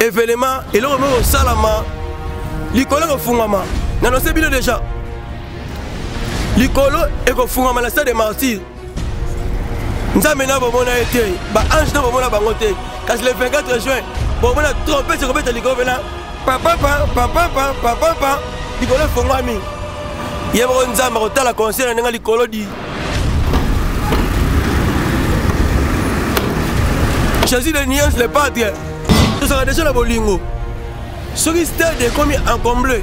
evenema eloko moko kosalama likolo ekofungwama nanose bino deja likolo ekofungwama na stade de martyr nzambe na bomona ye te baange na bomona bango te kasi le 24 juin bomona trompete ekobeta likolo mpena papapa papapa papapa likolo efongwami ye moko nzambe akotala conseil na ndenge likolo di jésus de nuance le patre tozalaka deja na bolingo soki stade ekomi encomble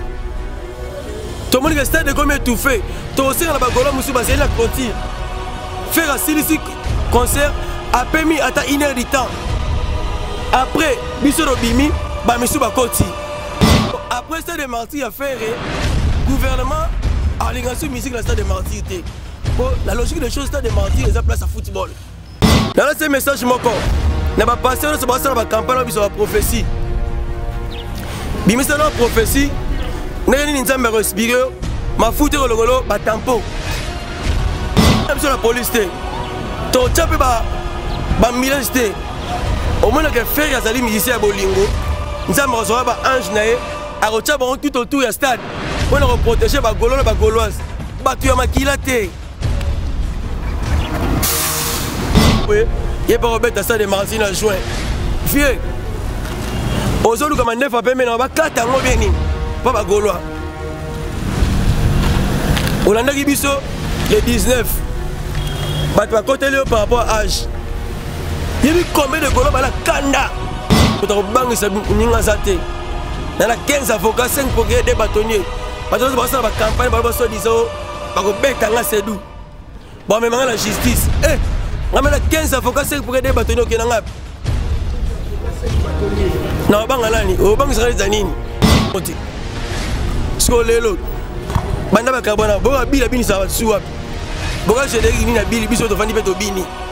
tomoni ke stade ekomi étouffé tokosenga na bagolo mosusu bazali na clotire faire asilisi concert apemi ata une heure du temps après biso tobimi bamisusu bakoti Après stade de martyr ya Ferre, gouvernement alinga sur musique na stade de martyr te. Po la logique des choses stade de martyr eza place ya football. Nala se message moko na ba pasteur nyonso basala ba campagne na biso ba prophétie. Bimisa na prophétie ndenge nini Nzambe akospire yo mafuta ekolongolo ba tampo. Na biso na police te. Totya mpe ba ba milage te. omonaka ferre azali musicien ya bolingo nzambe akozwaka ba ange na ye akotya bango tout autour ya stade mpo na koprotege bagolo na bagoloise bato ya makila te boye ye mpe akobeta stade mardi na juin vieux ozoluka mandefu ya pembe na bakata yango bie nini mpo bagolois olandaki biso le 19 bato bakoteli yo par rapport age yebi combien de goloba na kanda moto akobangisa ninga aza te na na 15 avocat 5 procureur de batonnier bato nyonso bakosala bacampagne baloba sodisa o bakobeta nga sedu bamema nga na justice e eh, nga mena 15 avocat 5 procureur de batonnier okenda nga na babanga nani obangisaka leza nini oti siko lelo banda bakabwana boka bila binisaka batu wapi boka jedeki nini abili biso tofandi mpe tobini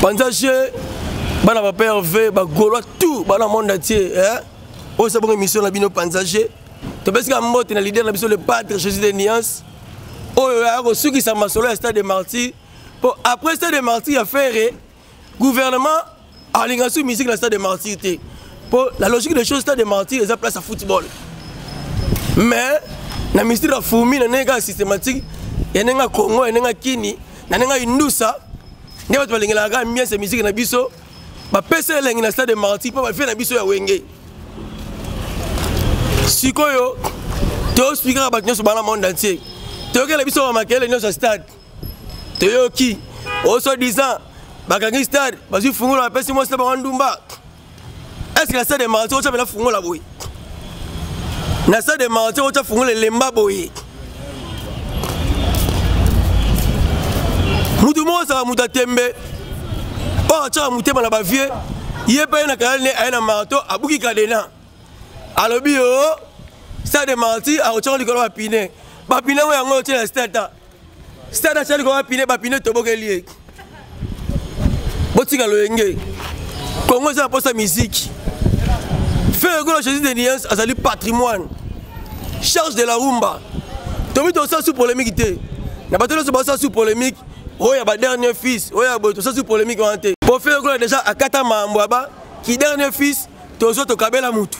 panza je bana ba père v bagolois tout bana monde entier eh? oyo esa bongo émission na bino panza je topesi ka mbote na leader na biso le patre jésus de niance oyo aya kosukisa masolo ya stade de martyr mpo après stade de martyr ya ferre gouvernement alinga su musique na stade de martyr te mpo la logique des choses stade de martyr eza place ya football mais na ministre ya fumi na ndenge kaka systématique ya ndenge ya congo ya ndenge ya kini na ndenge ya indusa nde bato balengelaka kaka miese miziki na biso bapesa elengi na stade de marti mpo bafie na biso ya wenge sikoyo tospikaka bato nyonso bana monde entier toyokela biso bamakelele nyonso ya stade toyoki oso disant bakangi stade bazwi fungola bapesi mwasi na bango ndumba est ce que na stade de martyr otya mpena fungola boye na stade de martyr otya fungola elemba boye motu moko azala moto atembe oyo atyaka motema na bavie ye mpe ye na kanal ne aye na marto abuki kadena alobi yo stade de martyr akotyaka likolo bapine bapine yango yango otyela stade stade asali koma pine bapine etobokeli ye botika loyenge kongo eza na mposa miziki feregola jésus de niance azali patrimoine charge de la rumba tomi tosala su polémique te na bato nyonso basala su polémique oyo ya badernier fils oyo ya boye tosala su polémique wana te po feregola déjà akata mambo ya ba ki dernier fils tozwa tokabela motu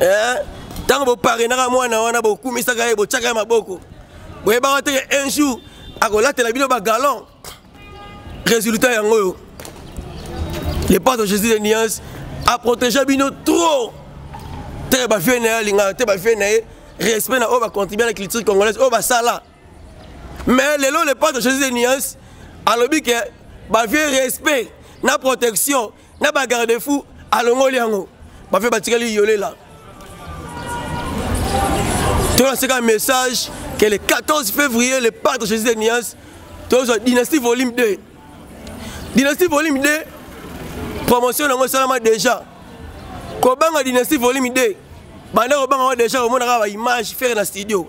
eh, ntango boparenaka mwana wana bokumisaka ye botyaka ye maboko boyebaka te ke un jour akolatela bino bagalon résultat yango oyo le père de jésus de nuance aprotégea bino trop te bafie na ye alingaka te bafie na ye respect na oyo bacontribue na culture congolaise oyo basala mais lelo le père de jésus de nuance alobi ke bavie respect na protection na ba garde fou alongoli yango bafe batikali yolela tolaseka message que le 14 février le padre jésus de niance tozwa dynastie volume 2 dynastie volume 2 promotion yango esalama déjà kobanga dynastie volume 2 banda kobanga yango déjà omona kaka baimage fere na studio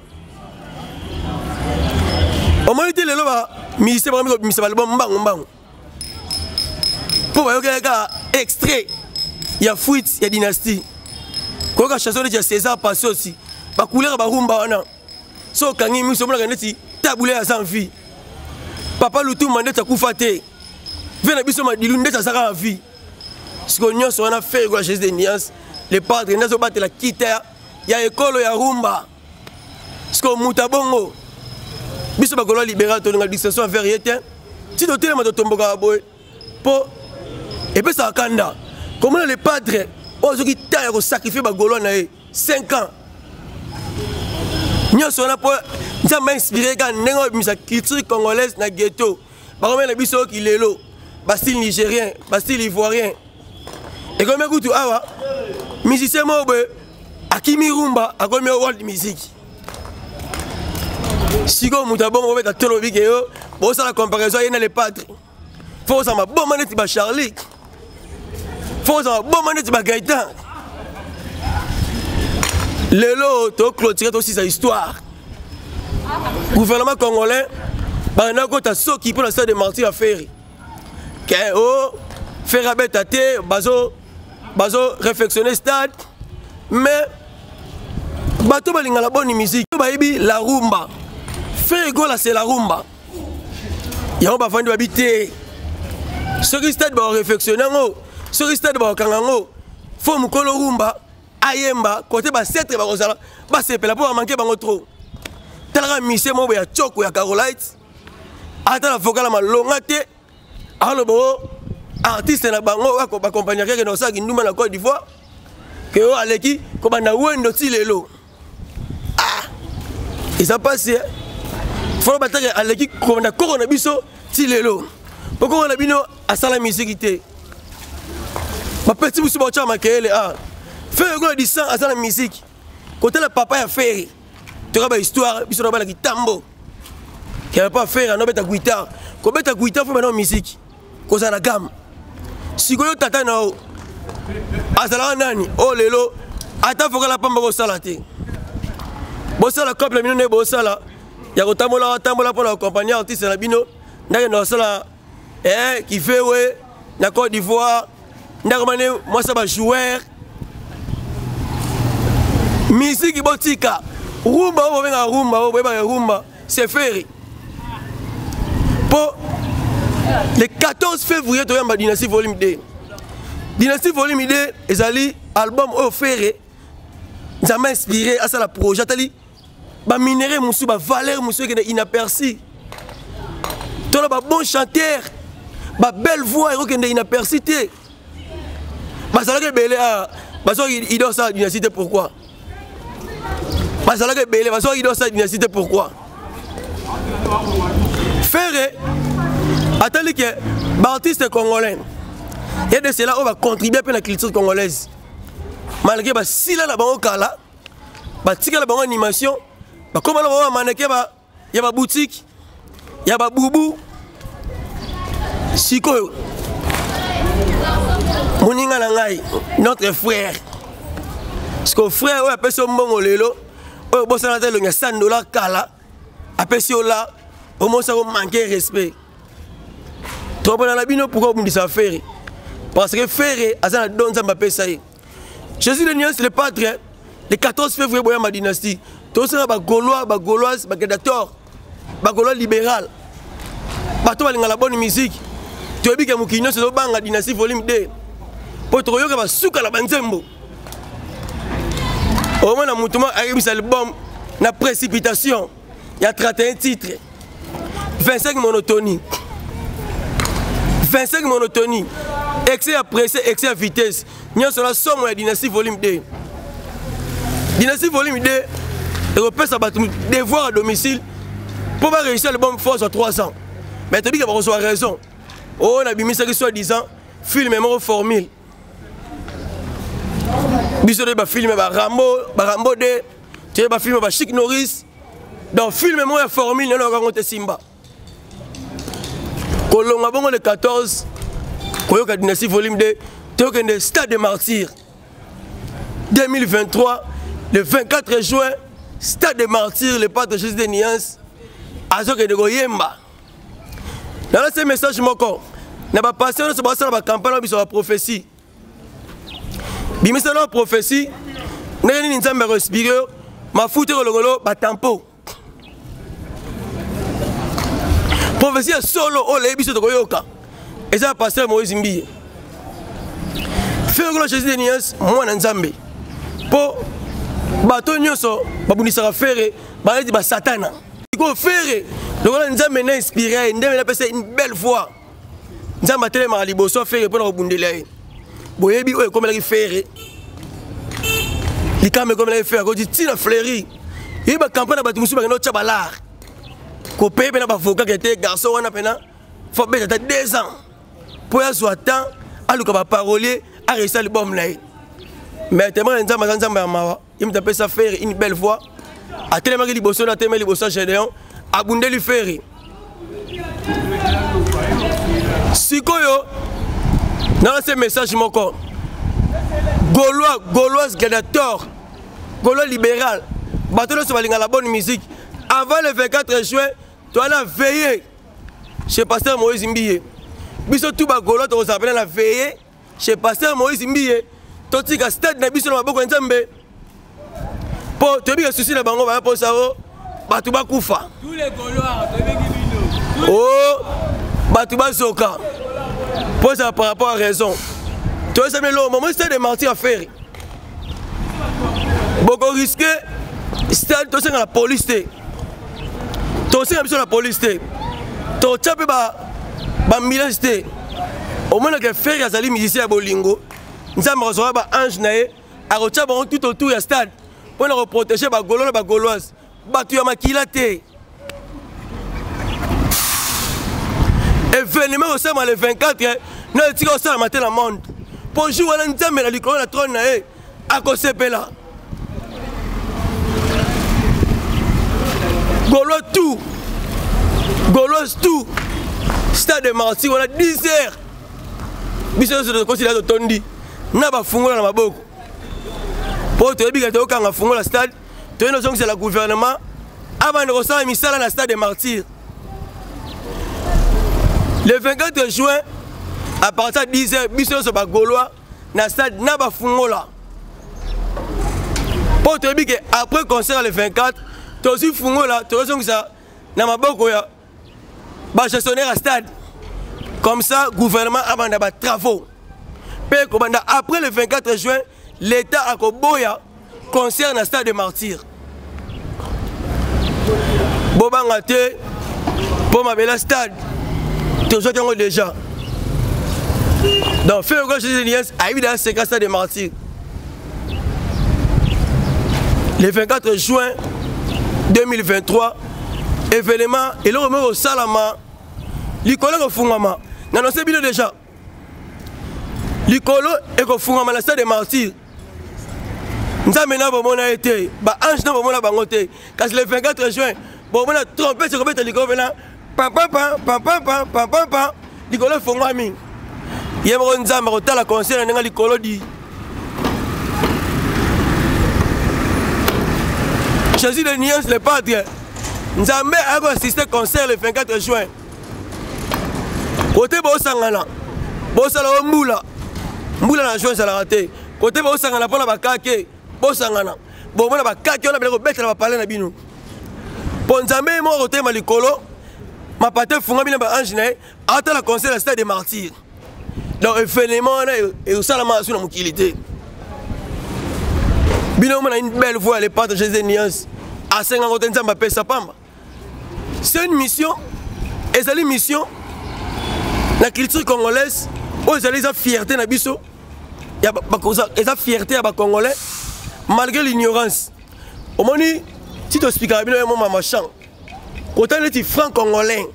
omoni te lelo bamusicien bakomi kobimisa balbum mbangu mbangu mpo bayokela kaka extrait ya fuite ya dynastie koyoka chanson neti ya césar pasosi bakulaka barumba wana so okangi miso omonaka neti tabule aza envie papa lutumba ndeti akufa te vie na biso madilu ndeti aza kaka vie sikoyo nyonso wana fere kola chez de niance le padre nde azobatela kita ya ekolo ya rumba sikoyo moto ya bongo biso bakolo ya libéral tolinga distinction ya verrier te ti totelema totombokaka boye mpo epesaka kanda komona le padre oyo azoki ta ya kosakrifie bagolois na ye 5 ans nyonso wana mpo nzambe ainspire kaka ndenge oyo bimisa culture congolaise na ghetto bakomela biso kilelo bastyle nigérien bastyle ivoirien ekomi kutu awa musicien moko boye akimi rumba akomi world music sikoyo moto abongo kobeta tolobi ke yo bosala comparaison ye na le padre fo kozala maboma neti bacharlike fo kozala boma neti bagaitan lelo toclotire tosisa histoire gouvernement congolais bakenda kota soki mpo na stade de martir ya ferre ke o oh, ferre abeta te bazo bazo réfectionne stade mais bato balingaka boni musique bayebi la rumba ferre egola se la rumba yango bavandi babi te soki stade bakorefectionne yango soki stade bakokanga yango fo mokolo rumba ayemba kote basetre bakozala basepela mpo bamanke bango trop talaka mise moko ya coko ya carolite ata na vokala malonga te aloba o artiste na bango oyo bakompagnia keke na kosala kindumba na cote d'ivoire ke oyo aleki kobanda wendo ti lelo ah! eza mpasi eh? folo batake aleki kobanda koko na biso ti lelo mpo koko na bino asala miziki te bapeti mosusu baotya makelele a ah! fere ekola disan aza na miziki kotala papa ya fere toka ba histoire biso na bana kitambo ya papa fere anobeta guitare kobeta guitare fo bana miziki kozala na game sikoyo tata na yo azalaka nani oyo oh, lelo ata vokala pamba kosala te bosala couple bino nde bosala ya kotambola watambola mpo na kokompagne artiste na bino ndenge na kosala eh, kifewe na côte d'ivoire ndako mane mwasa bajoueur misiki botika rumba oyo bobengaka rumba oyo boyebaka rumba seferi mpo le 14 février toyamba dynastie volume 2 dynastie volume 2 ezali album oyo fere nzambe inspiré asala projet atali baminere mosusu bavaleur mosusu ekende inaperci tona babon chanteur babelle voix ekokende inaperci te bazalaki ebele ah, bazwaki idée osala dynastie te pourquoi bazalaki ebele bazwaki idée osala dynastie te pourquoi ferre atali ke baartiste congolais ye de cela oyo bacontribue mpe na culture congolaise malgré basila na bango kala batikala bango animation bakoma na bango bamaneke ya babutiki ya babubu sikoyo moninga na ngai notre frère sikoyo frère oyo apesi yo mbongo lelo oyo obosana te elongi ya 100 dollar kala apesi yo la omonisa ko manque respect tokopona na bino pourkoi obundisa fere parce que fere aza na do nzambe apesa ye jésus le nuance le patre le 14 février boyamba dynastie tosala bagaulois bagauloise bagadator bagaulois libéral bato balingala bonne musique toyebi ke mokili nyonso ezobanga dynastie volume 2 mpo tokoyoka basuka na banzembo omona motu moko ayebisa album na précipitation ya 31 titre 25 monotonie 25 monotonie excès ya presse excès ya vitesse nyonso na somo ya dynastie volume 2 dynastie volume 2 ekopesa bato devoir à domicile mpo bareussi album force ya 3 ans mais tobika bakozwa raison oyo oh, nabimisaki soit disant filme moko formule biso nde bafilme barambo barambo de te ba film ba chic noris donc film moko ya formule naloka yango te simba kolonga bongo le 14 koyoka dynastie volume 2 tokende stade de martyr 2023 le 24 juin stade de martyr le patre jésus de niance azokende koyemba nalasi message moko na bapasteur nyonso basala bacampagne na biso baprophétie bimisa na prophesie ndenge nini nzambe akoinspire yo mafuta ekolongolo batampo prophesie ya solo oyo leyi biso tokoyoka eza ya paster moïse mbiye fergolo jésus de nias mwana nzambe mpo bato nyonso babundisaka fere baleti basatana sikoyo fere lokola nzambe na inspire ye nde apesa une belle voix nzambe atelemaka liboso ya fere mpo na kobundela ye boyebi oyo ekomelaki fere likama ekomelaki fere akoti ntina fleri ye bakampagne na bato mosusu bakenda otya balar kopeye mpe na bavoka ke te garçon wana mpena fo abeta ata 2 ans mpo ye azwa temps aluka baparolier areisa libome na ye mais temaka nzambe aza nzambe ya mawa imta apesa ferre une belle voix atelemaki liboso na telema liboso ya gédéon abundeli ferre sikoyo nase message moko gaulois gauloise gladiator gaulois libéral bato nyonso balinga la bonne musique avant le 24 juin toana veille chez pasteur moïse mbiye biso tu bagaulois tokozala mpena na veille chez pasteur moïse mbiye totika stade na biso na maboko ya nzambe mpo toyebi ke susi na bango baya mposa o bato bakufa o oh, bato bazoka mposa par rapport à raison toyesami eloo mama stade de martir ya ferre boko riske stade tosenga na police te tosenga biso na police te totya mpe bamilage te omonaka fere azali musicien ya bolingo nzambe akozwaka baange na ye akotya bango tout autour ya stade mpo na koprotege bagolo na bagoloise bato ya makila te evenema ekosama le 24 na etika kosalama te na monde mpo jour wana nzambe na likolo na trone na ye akosepela golo tout golos tout stade de marti wana 10 heures biso nyonso tokosila totondi na bafungola na maboko mpo toyebi kaka tokokanga fungola stade toyei nozongisela gouvernement abanda kosala misala na stade de martyr le 24 juin à partir ya 10 heures biso nyonso bagaulois na stade na bafungola mpo toyebi ke après concert le 24 tozwi fungola tozozongisa na maboko ya ba gestionnaire ya stade comme ça gouvernement abanda ba travaux mpe kobanda après le 24 juin l'état akoboya concert na stade de martyr bobanga te mpo mabela stade tozwaki yango déjà donc feu ogo jesus elias ayebi daya seka stade de martyr le 24 juin 2023 événement eloko moko kosalama likolo ekofungama nanonse bino déjà likolo ekofungama na stade de martyr nzambe na bomona ye te baange na bomona bango te kasi le 24 juin bomona trompete ekobeta likolo mpena papapa papapa papapa likolo efongwami ye moko nzambe akotala conseil na ndenge likolo di jésus de nuance le patre nzambe ayaki koassiste concert le 24 juin kote bosangana bosala o mbula mbula na juin ezalaka te kote bosangana mpo na bakake bosangana bomona bakaki wana bele kobetela bapale na bino mpo nzambe ye moko akotema likolo mapata efungami na baange na ye atala conseil ya stade de martyr donc evenement wana ekosalama asu na mokili te bino omona une belle voix ya lepata jesus niance asengango te nzambe apesa pamba c'est une mission ezali mission la culture congolaise oyo oh, ezali eza fierté na biso eza fierté ya bacongolais malgré l'ignorance omoni ti tospikaka bino yemo mama champ kota neti franc congolais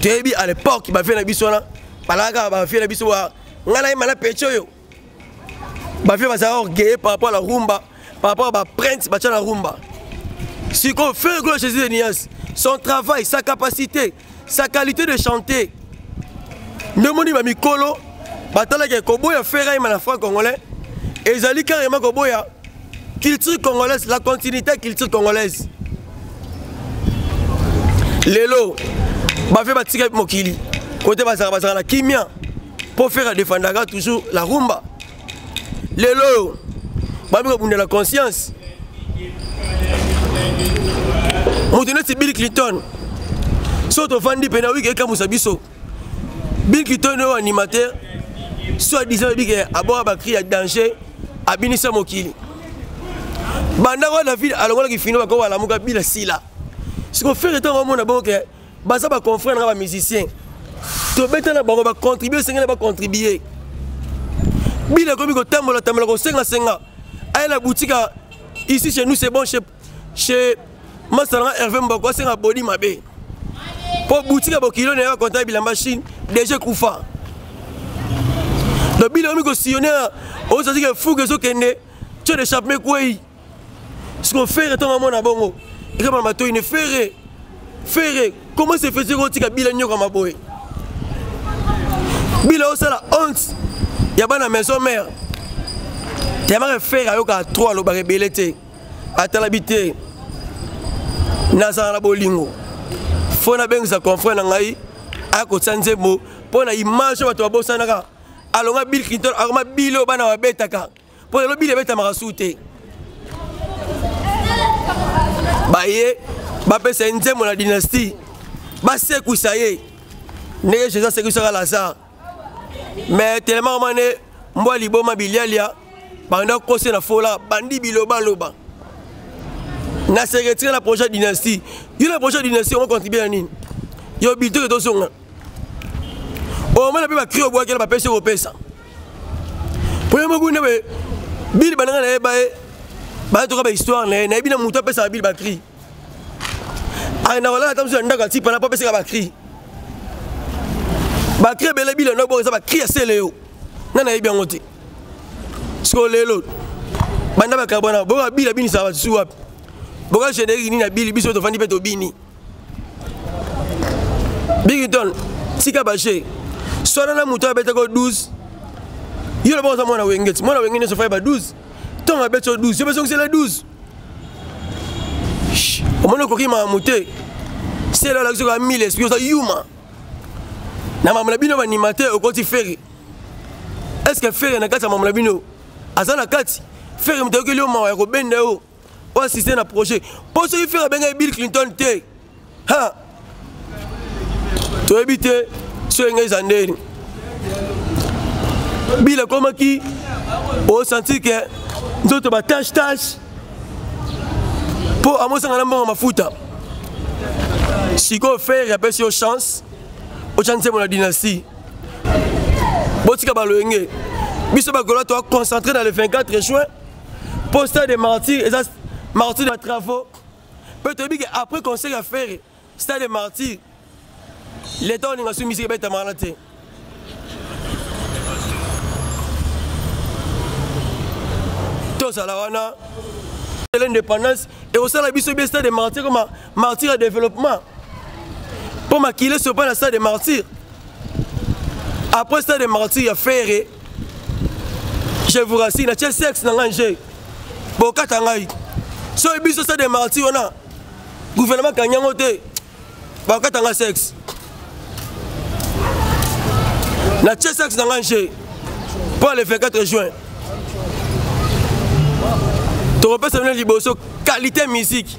toyebi à l'époque bavie na biso wana balaka bavie na biso wa ngai nayema na peche oyo bavie bazala orgueille par rapport à la rumba par rapport à baprinte batya na rumba sikoyo feu glo jésus de nias son travail sa capacité sa qualité de chanter nde omoni bamikolo batalaki ekoboya feraima na franc congolais ezali carrément koboya culture congolaise la continuité culture congolaise lelo bavie batika mokili kote bazalaka bazalaka na kimia mpo fere adefandaka toujours la rumba lelo oyo babi kobundela conscience moto neti bill clinton so tofandi mpe na wiki ekamusa biso bill clinton oyo animateur so adisa oyebi ke aboka bakri ya danger abinisa mokili bandako ya david alongolaki fino bakoko balamuka bila sila siko fere ntango amona boke baza ba confrère na ba musicien tobeta na bango bacontribue esengeli bacontribue bino ekomi kotambola tambola kosengasenga aye na boutique ici chez nous c'est bon chez, chez masalanga herve mbako asenga bodi mabe mpo boutique ya bokilo na ye bakonta ya bilamba chine deja ekufa donc bino ekomi kosillone ozazike fuge ezokende tio de chapme kwei siko fere ntango amona bongo ekabana matoi ne fere fere comment se faisait kotika bila nyoka maboye bila osala honte ya bana maison mère teyamaka fere ayokaka tro alobaka ebele te atalabi te nazala na bolingo fo nabengisa confrère na ngai aya kotya nzembo mpo na image oyo bato babosanaka alonga bill clinton akoma bile oyo bana babetaka mpo lelo bile ebetamaka su te baye bapesa ye nzembo na dynastie basekwisa ye ndenge jésus asekwisaka lazare me telemaka mane mbwa liboma bilialia banda kose na fola bandi bilobaloba na secrétaire na projet dynastie yo na projet dynastie ongo contribue na nini yo bitoke tozonga omona mpe bacri obwaki na bapesi okopesa mpo ye moko nde bili bananga na ye baye bayetoka bahistoire na ye nayebi na moto apesaka bili bacri akenda kolala ata mosusu ya ndako atipana mpo apesaka bacri bacri ebele bili yango boko eza bacri ya sele yo nga nayebi yango te siko lelo banda bakabwana boka bili abinisaka basusu wapi boka générique nini abili biso tofandi mpe tobini bigiton tika baje swana na moto abetaka 12 yo loba oza mwana wenge ti mwana wenge nyonso fai ba 12 ntongo abeti yo 12 yo bezongisela 12 omoni okoki makambo te sela olakisi oka 1000 esprit oza yuma na makambo na bino baanimate okoti fere estce fere na kati ya makambo na bino aza na kati fere moto ayokeli yo mawa ya kobenda yo oyo asiste na projet mpo soki fere abengaki bill clinton te ha toyebi te soki ngai eza ndeni bill ekomaki osanti ke nzoto batache tache mpo amosanga na mbongo mafuta sikoyo fere apesi yo chance otya nzembo na dynastie botika baloyenge biso bakolo toaconcentre na le 24 juin poster de martyr eza martyr na travaux mpe toyebi ke après conseil ya ferre stade de martyr leta olinga soki misiki ebetama wana te tozala wana l'indépendance ekosala biso bie stade de martyr koma martyr ya développement mpo makili esopa na stade de martyr après stade de martyr ya ferre je vous rassure natye sexe na ngai nje bokata ngai soki biso stade de martyr wana gouvernement kangi yango te bakokata ngai sexe natye sexe na ngai nje mpo le 24 juin tokopesa bino liboso qualité musique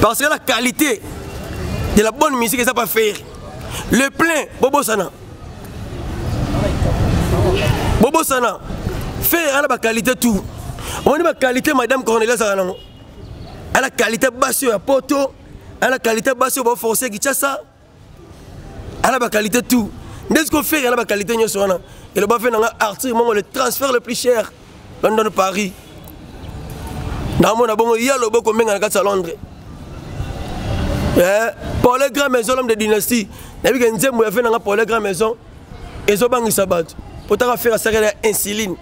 parce que la qualité de la bonne musique eza pas faire le plein bobosana bobosana faire ana baqualité tout omoni baqualité madame cornelia azala nango ana qualité basi oyo ya poto ana qualité basi oyo baforce kinshasa ana ba qualité tout nde siko fere ana ba qualité nyonso wana eloba fe nanga arthur mongo le transfert le plus cher london paris naamona bongo ya loboko mbenga na kati ya londres eh, pole grand maison l'homme de dynastie nayebi ke nzembo ya fe nanga pole grand maison ezobangisa bato mpo taka fere asakela ya insuline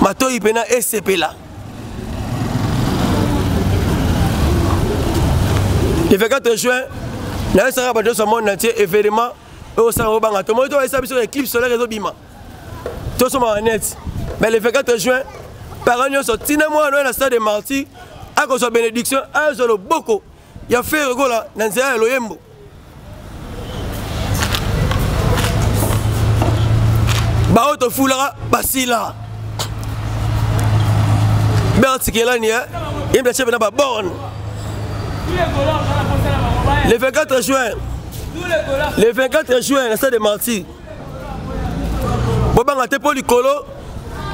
matoyi mpena esepela le 24 juin nayesaka bato nyonso monde natie événement oyo osala obanga tomoni to bayesa biso éclipe solaire ezobima tosomaka net mais le 24 juin parent nyonso ntina mwana oyo na stade de martyr akozwa bénédiction azwa loboko ya fere gola na nzela ya loyembo baoyo tofulaka basila bertikelani eh? yembi atie pena baborne le 24 juin le 24 juin na stade de martyr bobanga te mpo likolo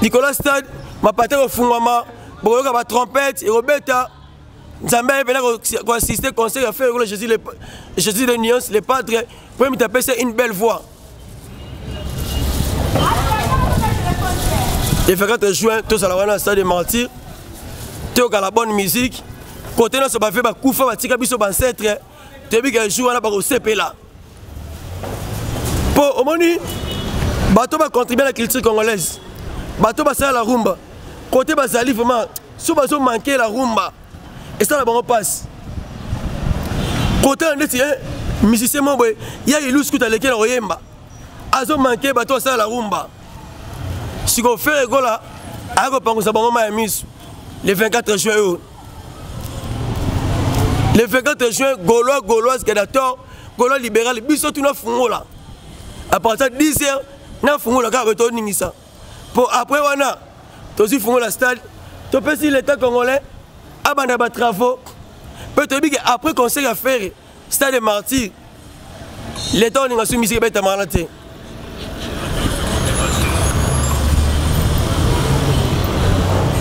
likolo ya stade mapate kofungwama bokoyoka batrompete ekobeta nzambe aye mpena koassiste conseil ya frère ekolo jésus jésus de nuance le padre mpo ye moto apesa une belle voix le 24 juin tozala wana na stade de martyr toyoka la bonne musique kote nyonso bafe bakufa batika biso bancetre toyebi ke jour wana bakosepela mpo omoni bato bacontribue na culture congolaise bato basala la rumba kote bazali vraiment so bazomanke la rumba esala bango mpasi kotala ndeti eh, musicien moko boye ya ilusi kuta aleki na koyemba azomanke bato asala la rumba sikoyo fere gola aya kopangusa bango ma ya miso le 24 juin oyo le 24 juin golois goloise kedator golois libéral biso tuna fungola à partir 10 heures na fungola kaka betoningisa mpo après wana tozwi fungola stade topesi l'état congolais abanda batravaux mpe toyebi ke après conseil ya ferre stade de martyr leta oninga soki misiki ebetamaka na te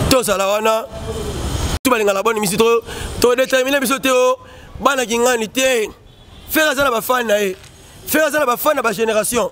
tozala wana tu balingaka boni misi todetermine biso te o bana kingani te fere aza na bafani na ye fere aza na bafani na bagénération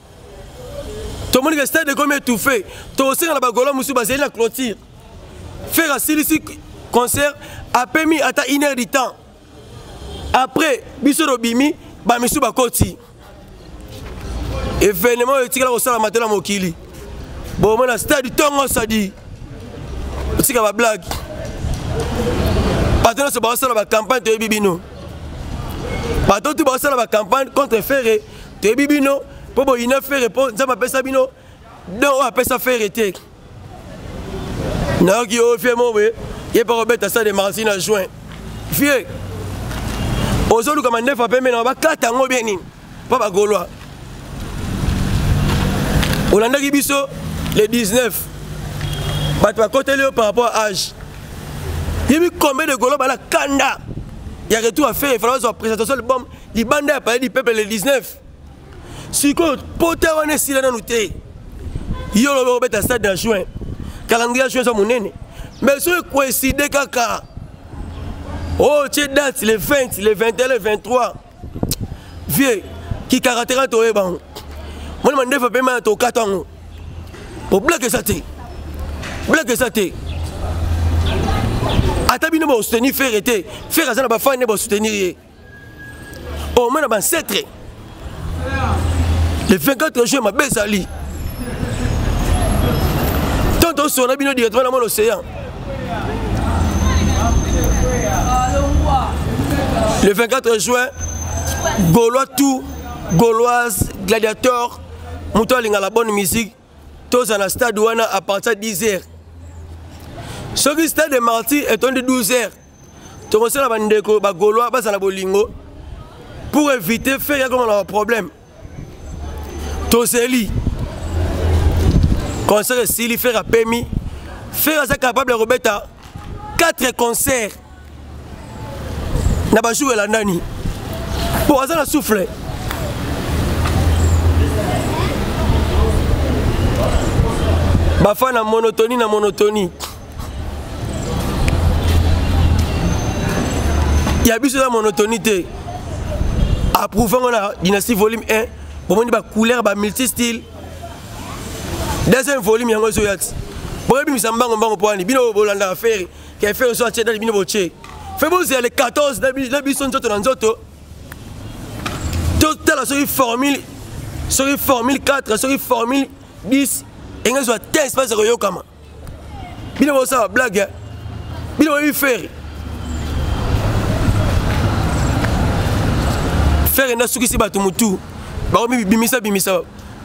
tomoni ke stade ekomi étouffé tokosenga na bagolo mosusu bazali na clôture faire asilisi concert apemi ata une heure du temps après biso tobimi bamisusu bakoti événement oyo etikala kosalama te na mokili bomona stade ntongo sadi otika bablage bato nyonso baosala bacampagne toyebi bino bato tu baosala bacampagne contre ferre toyebi bino mpo boyina fere mpo nzambe apesa bino don oyo apesa fere te nayoki yo fie mowe ye mpe kobeta sa de marsi na juin fie ozoluka mandefa pembe na bakata yango bie nini mpo bagolois olandaki biso le 19 bato bakoteli yo par rapport à age yebi combien de golo bala kanda ya retour ya fere efala ozwa présentation libome libanda ya palais du peuple le 19 sikoyo pota wana esila nanu te yo lobi okobeta stade ya juin kalangu ya juin eza monene mais soki coïncide kaka oyo tie date le 20 le 21 le 23 vieux kikarateka toyeba yango moni mandefu apema ya tokata yango oblake eza te blake eza te ata bino bosoutenir fere te fere aza na bafani nde bosoutenir ye omona oh, bancetre le 24 juin mabe ezali tant tosona bino directement na mwa l'océan le 24 juin gaulois tout gauloise gladiator moto alinga la bonne musique toza na stade wana à partir 10 heures soki stade de marti etondi 12 heures tokosala bandeko bagolois bazala bolingo pour éviter fer yakoma na baproblème tozeli concert esili fer apemi fer aza capable ya kobeta 4 concerts na bajour elandani mpo aza na souffle bafa na monotonie na monotonie ya biso eza monotonie te approuve yango na dynastie volume 1 bomoni bacouleur bamulti style deuxième volume yango ezoya ti boyebimisa mbango mbango mpo wani bino bolandaka fere ke fe ozo atie date bino botie fe bozela le 14 na biso nzoto na nzoto totala soki formule soki formule 4 soki formule 10 enga ezwa te espace ya koyokama bino bosala blague bino boyebi fere fere nde asukisi bato motu bakomi bimisa bimisa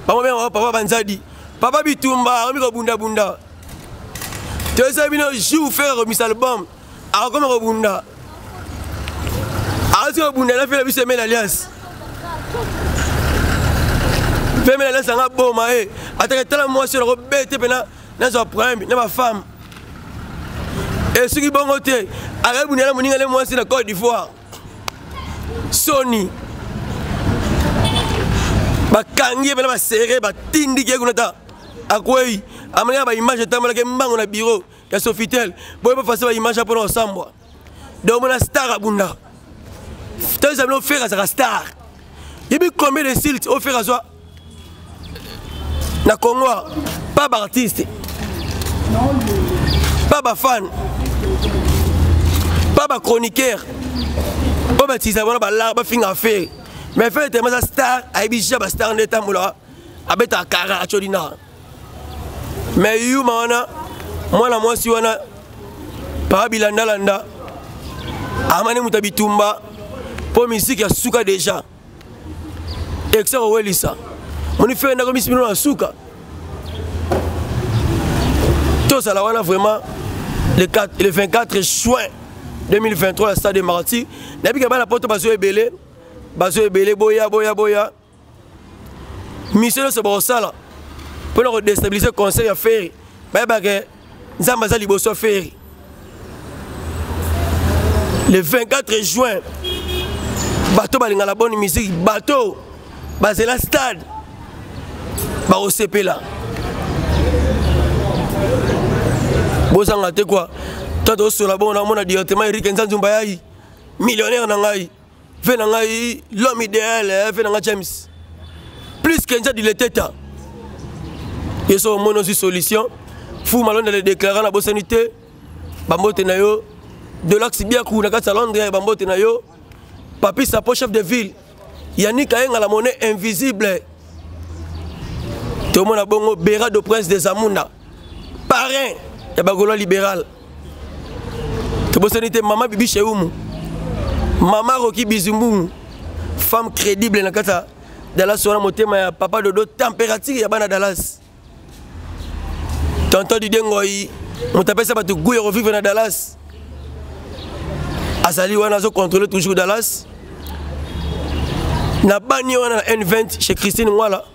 bango bengaka papa banzadi papa bitumba akomi kobundabunda toyesa bino jour fere akomisa album akokoma kobunda akosi kobunda na fere biso emene alliance mpe mena alliance yanga boma ye ataka tala mwasi oyo nakobete mpe nazwa problème na bafemme esuki bongo te akali bundela moninga le mwasi na cote d'ivoire soni bakangi ye mpena basere batindiki ye kuna ta akwei amonaka baimage etambolaki mbango na biro ya sofitel boye bafase baimage mpona kosambwa donc mona star abunda tozala bino fere azalaka star yebi combien de silt oyo fere azwa na congo pa baartiste pa bafane pa bachroniqueur oyo batikisa bona balar bafingaka fere mais fere telema aza star ayebi ja bastar nde etambolaka abetaka kara acolina me yuma wana mwana mwasi wana papa bilandalanda amani moto ya bitumba mpo miziki ya suka deja ekisa kowelisa moni fee ndako misi bino na suka tozala wana vraiment le, 4, le 24 juin 2023 na stade de marti nayebika bana poto bazo ebele bazo ebele boya boya boya mission nyonso bakosala mpo na kodestabilise conseil ya feri bayebake nzambe aza liboso ya feri le 24 juin bato balingaka boni miziki bato bazela stade bakosepela bozanga te kua to tosola bongo namona directement erike nzanzumba yai millionnaire na ngai ve na ngai l'homme idéal eh, ve na ngai james plus kenza dileteta ye so omoni ozwi solution fu malonda le déclara na bosani te bambote na yo delax biaku na kati ya londres bambote na yo papi sapo chef de ville yannick ayengala mone invisible tomona bongo bera de prince des amunda parrain ya bagolo libéral tobosani te mama bibi sheumu mama roki bizumbumu femme crédible na kati ya dallas wana motema ya papa dodo température ya bana dallas tonton didie ngoi moto apesa bato gout ya kovivre na dallas azali wana azocontrole toujours dallas na bani wana na n20 chez christine ngwala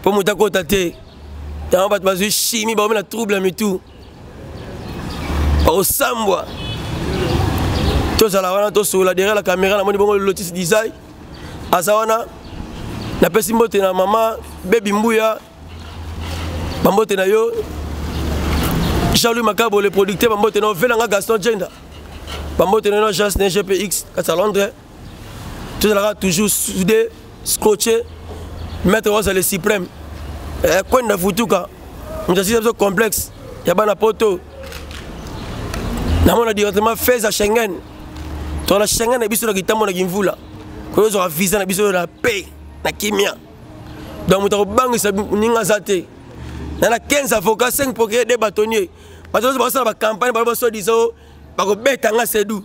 mpo moto akota te yango bato bazwi chimie baomi na trouble ya mitu bakosambwa tozala wana tosolola derrière la caméra namoni bongo lotis design aza wana napesi mbote na mama bebi mbuya bambote na yo jean-louis makabo le producteur bambote na yo velanga gaston jenda bambote na yo na jas na gpx kati ya londres tozalaka toujours soude scotche maître waza le suprême eh, kwenda futuka moto asisa biso complexe ya bana poto namona directement fez a schengen to na schengen na biso na kitambo na kimvula koyo ozwaka visa na biso na pe na kimia donc moto akobangisa ninga aza te na na 15 avocat 5 procureur de batonnier bato nyonso bakosala bacampagne balo basodisa o bakobeta nga sedu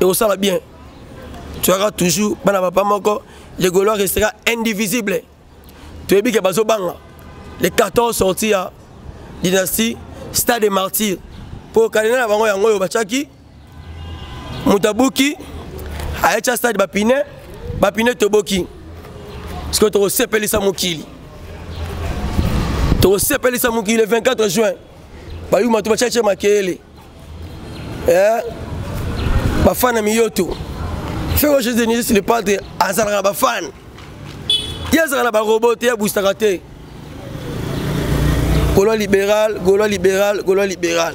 ekosala bien toyaka toujours bana papa moko le golo restera indivisible toyebi ke bazobanga le 14 sorti ya dynastie stade de martyr mpo kadena na bango yango oyo batyaki moto abuki ayetya stade bapine bapine toboki sikoyo tokosepelisa mokili tokosepelisa mokili le 24 juin bayuma to batyaki makele eh, bafana miyoto feko jesus denise le padre azalaka bafane ye azalaka na barobo te abustaka te golo libéral golo libéral golo libéral